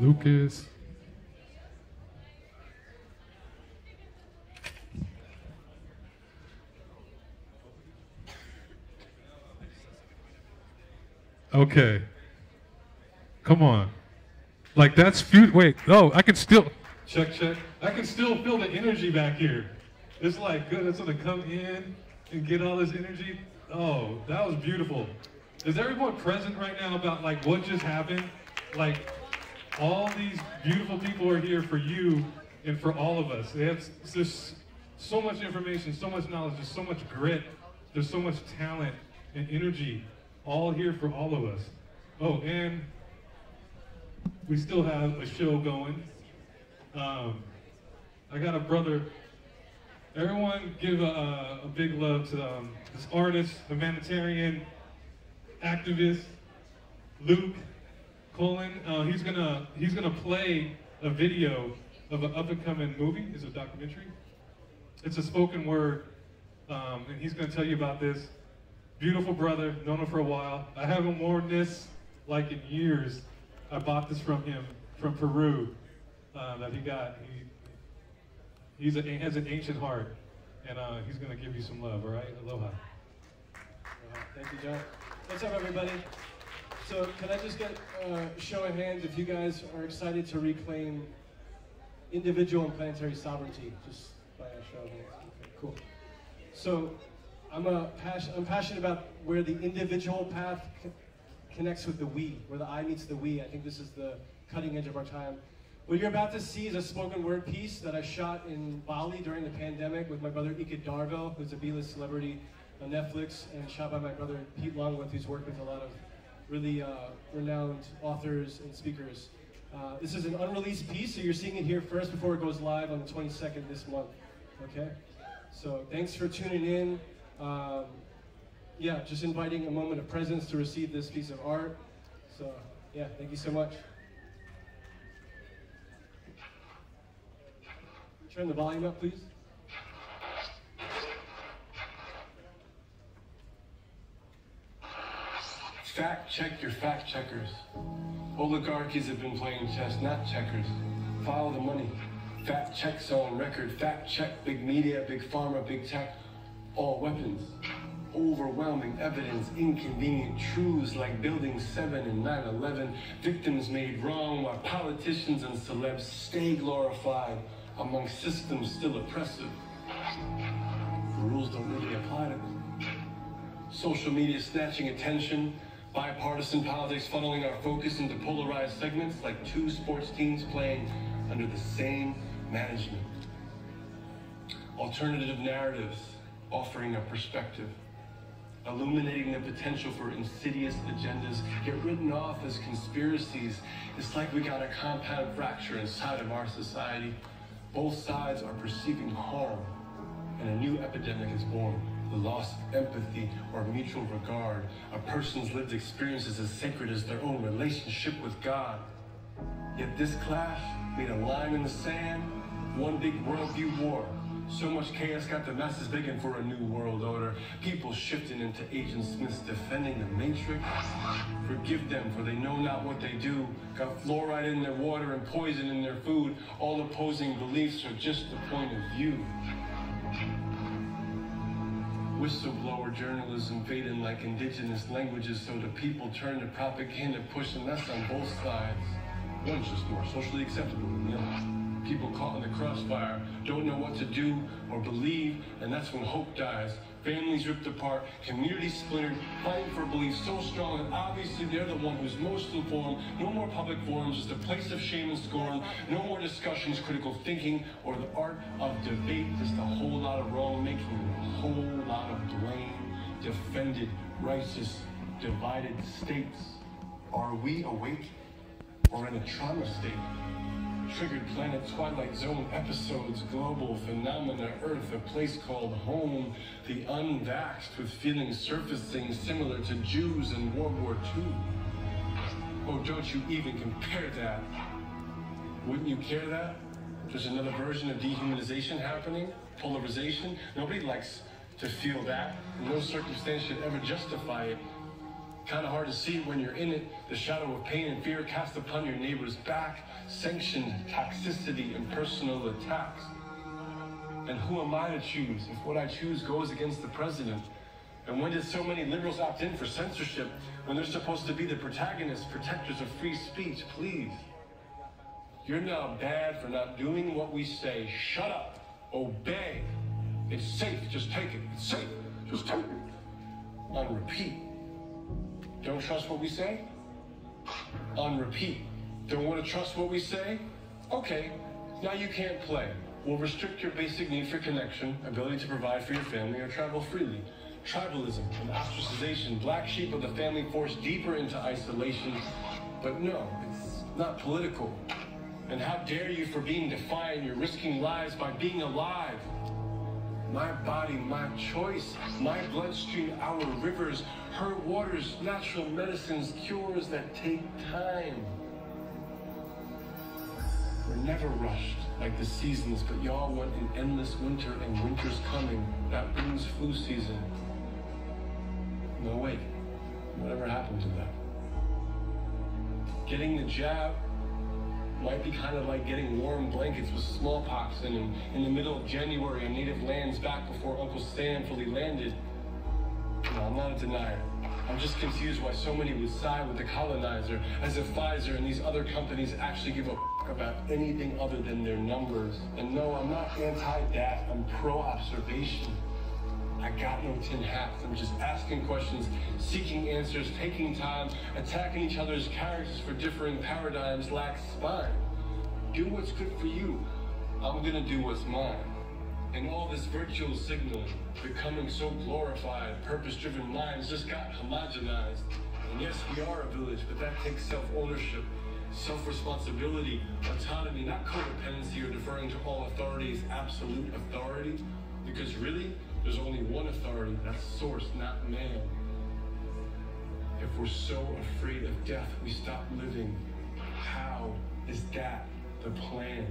Lucas. Okay. Come on. Like that's few. Wait. Oh, I can still. Check, check. I can still feel the energy back here. It's like good. It's gonna come in and get all this energy. Oh, that was beautiful. Is everyone present right now about like what just happened? Like all these beautiful people are here for you and for all of us. They have just so much information, so much knowledge, just so much grit. There's so much talent and energy all here for all of us. Oh, and we still have a show going. Um, I got a brother. Everyone give a, a big love to um, this artist, humanitarian, activist, Luke Kohen. Uh, he's gonna he's gonna play a video of an up and coming movie. It's a documentary. It's a spoken word, um, and he's gonna tell you about this. Beautiful brother, known him for a while. I haven't worn this like in years. I bought this from him from Peru uh, that he got. He he's a, has an ancient heart, and uh, he's gonna give you some love. All right, aloha. Thank you, John. What's up, everybody? So, can I just get a uh, show of hands if you guys are excited to reclaim individual and planetary sovereignty? Just by a show of hands. Okay, cool. So, I'm, a passion, I'm passionate about where the individual path co connects with the we, where the I meets the we. I think this is the cutting edge of our time. What you're about to see is a spoken word piece that I shot in Bali during the pandemic with my brother Dargo, who's a B-list celebrity on Netflix, and shot by my brother Pete Longworth, who's worked with a lot of really uh, renowned authors and speakers. Uh, this is an unreleased piece, so you're seeing it here first before it goes live on the 22nd this month. Okay? So thanks for tuning in. Um, yeah, just inviting a moment of presence to receive this piece of art. So, yeah, thank you so much. Turn the volume up, please. Fact check your fact checkers. Oligarchies have been playing chess, not checkers. Follow the money. Fact checks on record. Fact check big media, big pharma, big tech. All weapons. Overwhelming evidence, inconvenient truths like Building 7 and 9 11. Victims made wrong while politicians and celebs stay glorified among systems still oppressive. The rules don't really apply to them. Social media snatching attention, bipartisan politics funneling our focus into polarized segments like two sports teams playing under the same management. Alternative narratives offering a perspective, illuminating the potential for insidious agendas get written off as conspiracies. It's like we got a compound fracture inside of our society. Both sides are perceiving harm, and a new epidemic is born. Of empathy or mutual regard. A person's lived experience is as sacred as their own relationship with God. Yet this clash made a line in the sand, one big worldview war. So much chaos got the masses begging for a new world order. People shifting into Agent Smith's defending the matrix. Forgive them, for they know not what they do. Got fluoride in their water and poison in their food. All opposing beliefs are just the point of view. Whistleblower journalism fading like indigenous languages, so the people turn to propaganda, pushing us on both sides. One's just more socially acceptable than the other people caught in the crossfire don't know what to do or believe, and that's when hope dies. Families ripped apart, communities splintered, fighting for beliefs so strong that obviously they're the one who's most informed. No more public forums, just a place of shame and scorn. No more discussions, critical thinking, or the art of debate. Just a whole lot of wrong making, a whole lot of blame. Defended, righteous, divided states. Are we awake or in a trauma state? Triggered Planet Twilight Zone episodes, global phenomena, Earth, a place called home, the unvaxxed with feelings surfacing similar to Jews in World War II. Oh, don't you even compare that. Wouldn't you care that? There's another version of dehumanization happening, polarization. Nobody likes to feel that. No circumstance should ever justify it. Kind of hard to see when you're in it. The shadow of pain and fear cast upon your neighbor's back, sanctioned toxicity and personal attacks. And who am I to choose if what I choose goes against the president? And when did so many liberals opt in for censorship when they're supposed to be the protagonists, protectors of free speech? Please. You're now bad for not doing what we say. Shut up. Obey. It's safe. Just take it. It's safe. Just take it. On repeat. Don't trust what we say? On repeat. Don't want to trust what we say? Okay. Now you can't play. We'll restrict your basic need for connection, ability to provide for your family, or travel freely. Tribalism and ostracization, black sheep of the family forced deeper into isolation. But no, it's not political. And how dare you for being defiant? You're risking lives by being alive. My body, my choice, my bloodstream, our rivers, her waters, natural medicines, cures that take time. We're never rushed like the seasons, but y'all want an endless winter and winter's coming. That brings flu season. No, wait. Whatever happened to that? Getting the jab might be kind of like getting warm blankets with smallpox in, in, in the middle of January on native lands back before Uncle Sam fully landed. No, I'm not a denier. I'm just confused why so many would side with the colonizer, as if Pfizer and these other companies actually give a about anything other than their numbers. And no, I'm not anti-that, I'm pro-observation. I got no tin hats. I'm just asking questions, seeking answers, taking time, attacking each other's characters for differing paradigms lack spine. Do what's good for you. I'm gonna do what's mine. And all this virtual signaling, becoming so glorified, purpose-driven minds just got homogenized. And yes, we are a village, but that takes self-ownership, self-responsibility, autonomy, not codependency or deferring to all authority as absolute authority. Because really, there's only one authority, that's source, not man. If we're so afraid of death, we stop living. How is that the plan?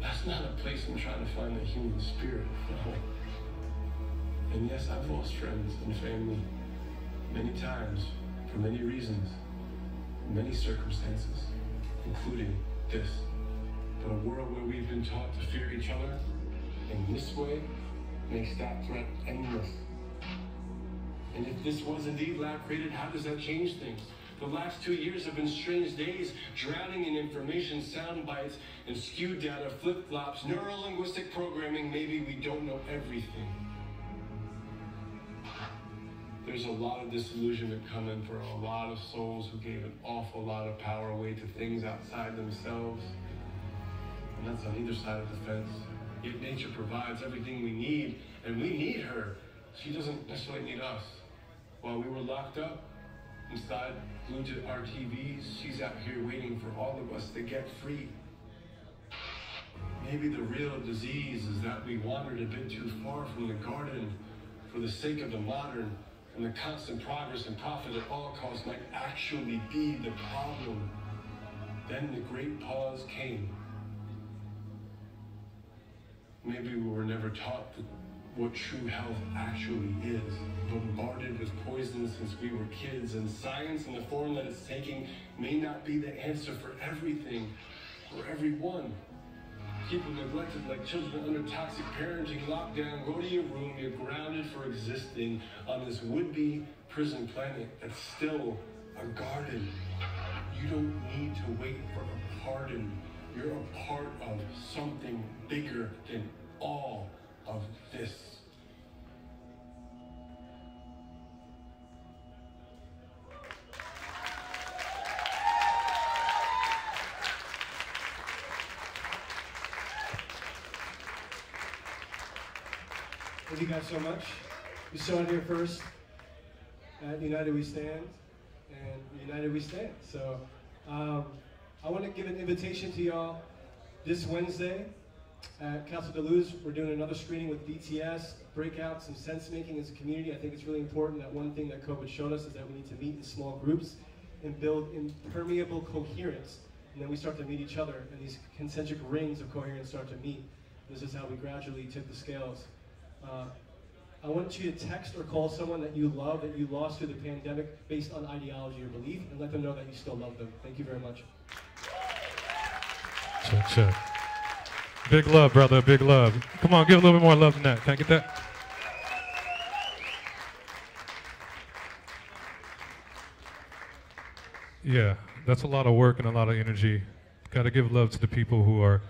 That's not a place I'm trying to find the human spirit. No. And yes, I've lost friends and family many times for many reasons, many circumstances, including this. But a world where we've been taught to fear each other in this way makes that threat endless. And if this was indeed lab created, how does that change things? The last two years have been strange days, drowning in information, sound bites, and skewed data, flip flops, neuro linguistic programming. Maybe we don't know everything. There's a lot of disillusionment coming for a lot of souls who gave an awful lot of power away to things outside themselves. And that's on either side of the fence. Nature provides everything we need, and we need her. She doesn't necessarily need us. While we were locked up inside, glued to our TVs, she's out here waiting for all of us to get free. Maybe the real disease is that we wandered a bit too far from the garden for the sake of the modern, and the constant progress and profit at all costs might actually be the problem. Then the great pause came. Maybe we were never taught what true health actually is. Bombarded with poison since we were kids, and science in the form that it's taking may not be the answer for everything, for everyone. People neglected like children under toxic parenting, lockdown, go to your room, you're grounded for existing on this would-be prison planet that's still a garden. You don't need to wait for a pardon. You're a part of something bigger than all of this. Thank you guys so much. We started here first at United We Stand, and United We Stand. So um, I want to give an invitation to y'all this Wednesday at Castle de Luz. We're doing another screening with BTS, breakout some sense making as a community. I think it's really important that one thing that COVID showed us is that we need to meet in small groups and build impermeable coherence. And then we start to meet each other, and these concentric rings of coherence start to meet. This is how we gradually tip the scales. Uh, I want you to text or call someone that you love that you lost through the pandemic based on ideology or belief and let them know that you still love them. Thank you very much. Check, check. Big love, brother. Big love. Come on, give a little bit more love than that. Can I get that? Yeah, that's a lot of work and a lot of energy. Got to give love to the people who are.